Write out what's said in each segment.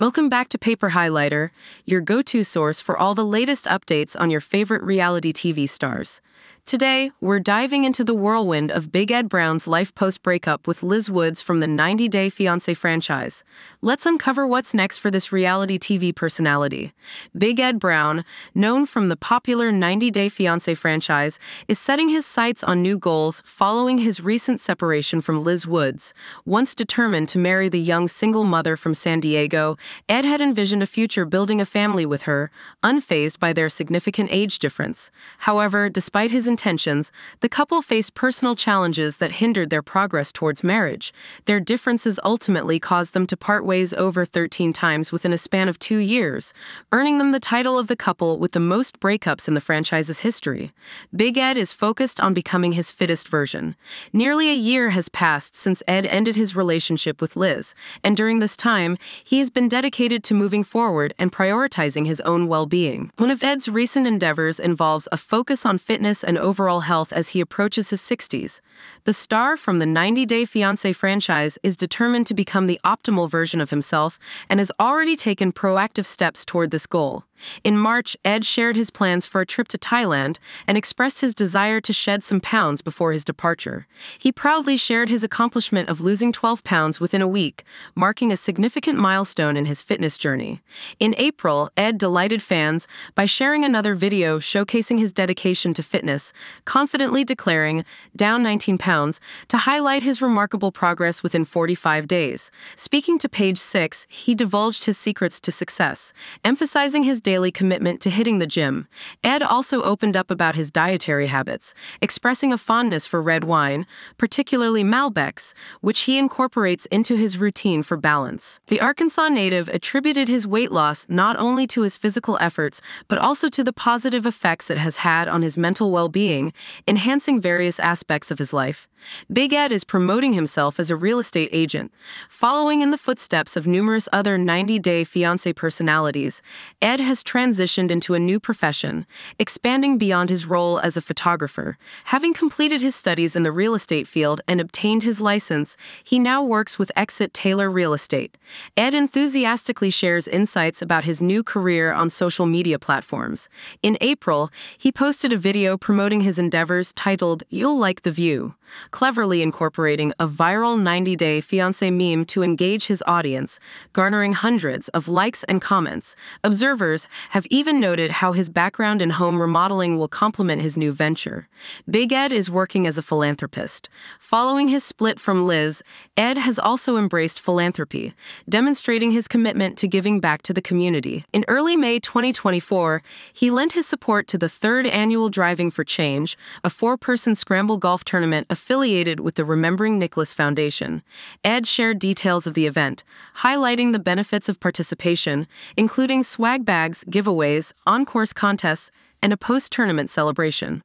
Welcome back to Paper Highlighter, your go to source for all the latest updates on your favorite reality TV stars. Today, we're diving into the whirlwind of Big Ed Brown's life post breakup with Liz Woods from the 90 Day Fiancé franchise. Let's uncover what's next for this reality TV personality. Big Ed Brown, known from the popular 90 Day Fiancé franchise, is setting his sights on new goals following his recent separation from Liz Woods. Once determined to marry the young single mother from San Diego, Ed had envisioned a future building a family with her, unfazed by their significant age difference. However, despite his intentions, the couple faced personal challenges that hindered their progress towards marriage. Their differences ultimately caused them to part ways over 13 times within a span of two years, earning them the title of the couple with the most breakups in the franchise's history. Big Ed is focused on becoming his fittest version. Nearly a year has passed since Ed ended his relationship with Liz, and during this time, he has been dedicated to moving forward and prioritizing his own well being. One of Ed's recent endeavors involves a focus on fitness and overall health as he approaches his 60s. The star from the 90 Day Fiancé franchise is determined to become the optimal version of himself and has already taken proactive steps toward this goal. In March, Ed shared his plans for a trip to Thailand and expressed his desire to shed some pounds before his departure. He proudly shared his accomplishment of losing 12 pounds within a week, marking a significant milestone in his fitness journey. In April, Ed delighted fans by sharing another video showcasing his dedication to fitness, confidently declaring, down 19 pounds, to highlight his remarkable progress within 45 days. Speaking to page 6, he divulged his secrets to success, emphasizing his daily commitment to hitting the gym. Ed also opened up about his dietary habits, expressing a fondness for red wine, particularly Malbecs, which he incorporates into his routine for balance. The Arkansas native attributed his weight loss not only to his physical efforts, but also to the positive effects it has had on his mental well being, enhancing various aspects of his life. Big Ed is promoting himself as a real estate agent. Following in the footsteps of numerous other 90 Day Fiancé personalities, Ed has transitioned into a new profession, expanding beyond his role as a photographer. Having completed his studies in the real estate field and obtained his license, he now works with Exit Taylor Real Estate. Ed enthusiastically shares insights about his new career on social media platforms. In April, he posted a video promoting his endeavors titled You'll Like the View cleverly incorporating a viral 90 day fiancé meme to engage his audience, garnering hundreds of likes and comments. Observers have even noted how his background in home remodeling will complement his new venture. Big Ed is working as a philanthropist. Following his split from Liz, Ed has also embraced philanthropy, demonstrating his commitment to giving back to the community. In early May 2024, he lent his support to the third annual Driving for Change, a four person scramble golf tournament affiliated with the Remembering Nicholas Foundation. Ed shared details of the event, highlighting the benefits of participation, including swag bags, giveaways, on course contests, and a post tournament celebration.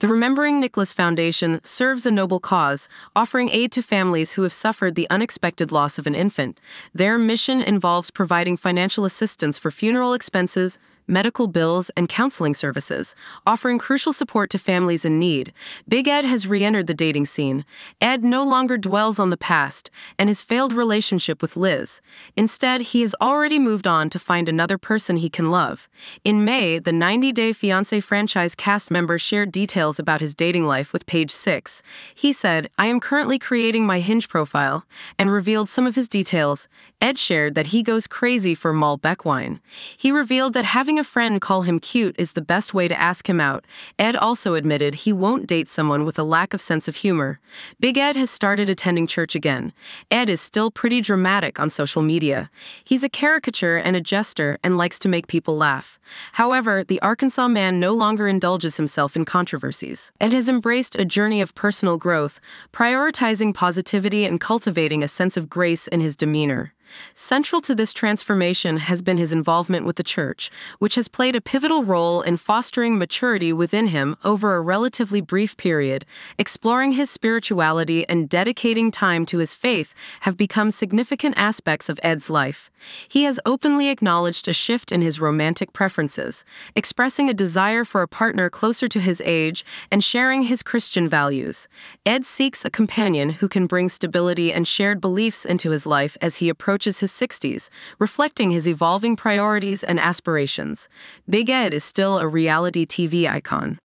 The Remembering Nicholas Foundation serves a noble cause, offering aid to families who have suffered the unexpected loss of an infant. Their mission involves providing financial assistance for funeral expenses, medical bills, and counseling services, offering crucial support to families in need. Big Ed has re entered the dating scene. Ed no longer dwells on the past and his failed relationship with Liz. Instead, he has already moved on to find another person he can love. In May, the 90 Day Fiancé franchise cast member shared details about his dating life with Page 6. He said, I am currently creating my Hinge profile, and revealed some of his details. Ed shared that he goes crazy for Malbec wine. He revealed that having a friend call him cute is the best way to ask him out. Ed also admitted he won't date someone with a lack of sense of humor. Big Ed has started attending church again. Ed is still pretty dramatic on social media. He's a caricature and a jester and likes to make people laugh. However, the Arkansas man no longer indulges himself in controversies. Ed has embraced a journey of personal growth, prioritizing positivity and cultivating a sense of grace in his demeanor. Central to this transformation has been his involvement with the church, which has played a pivotal role in fostering maturity within him over a relatively brief period. Exploring his spirituality and dedicating time to his faith have become significant aspects of Ed's life. He has openly acknowledged a shift in his romantic preferences, expressing a desire for a partner closer to his age and sharing his Christian values. Ed seeks a companion who can bring stability and shared beliefs into his life as he approaches approaches his 60s, reflecting his evolving priorities and aspirations. Big Ed is still a reality TV icon.